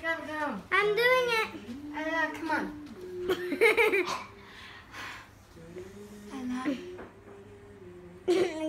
Go. I'm doing it. Oh, Ella, come on. Ella.